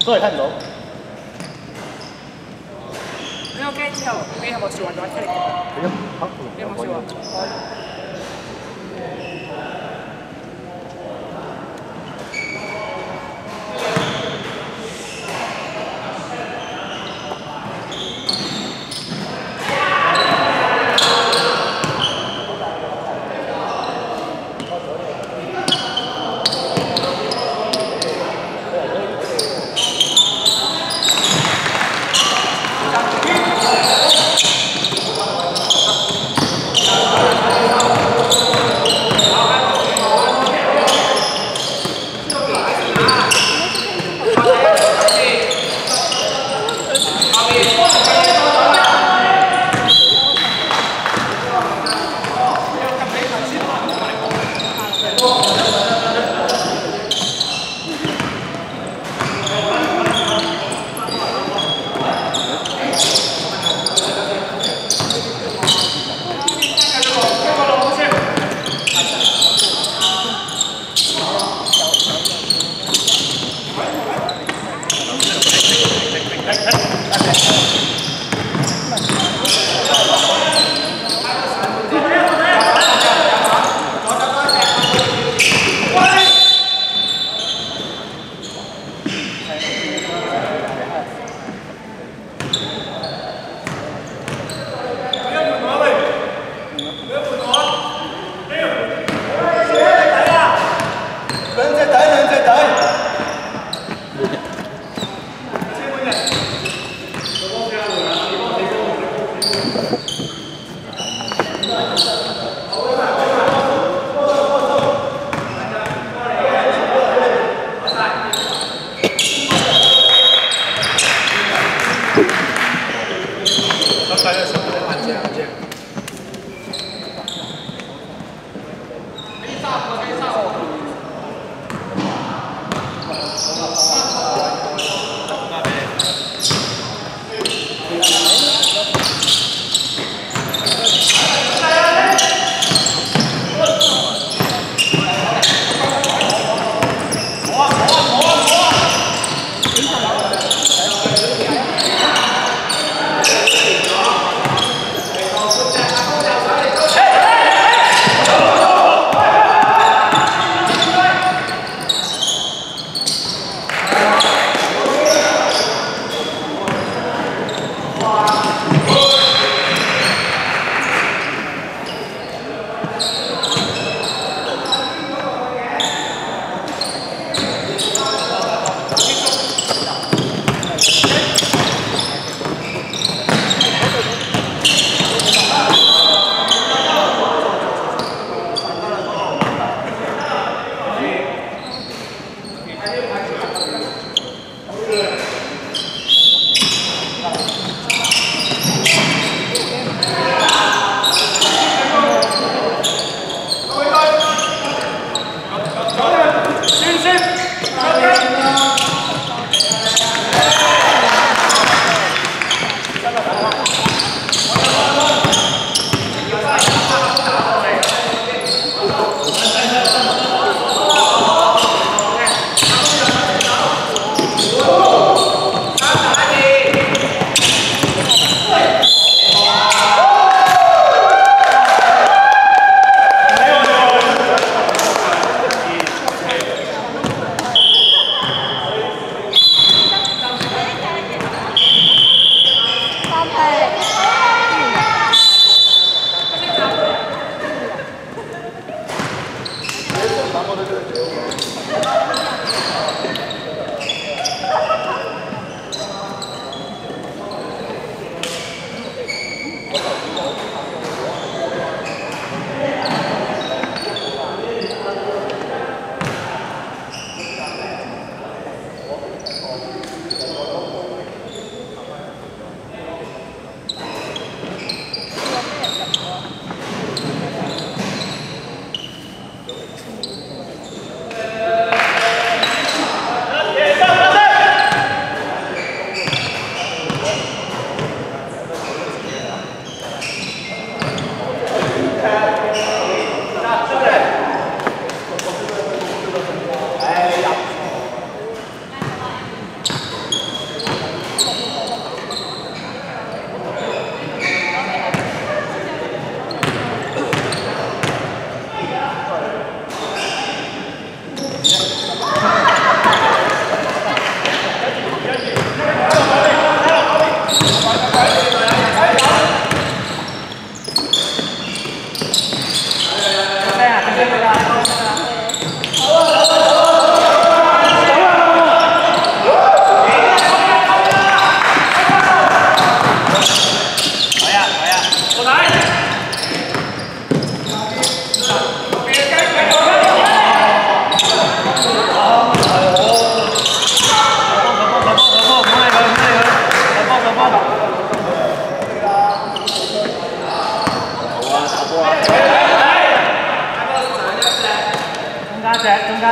对，太冷。没有盖跳，没有什么支援，就太冷了。哎呦，好苦，这么冷。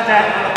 obrigada.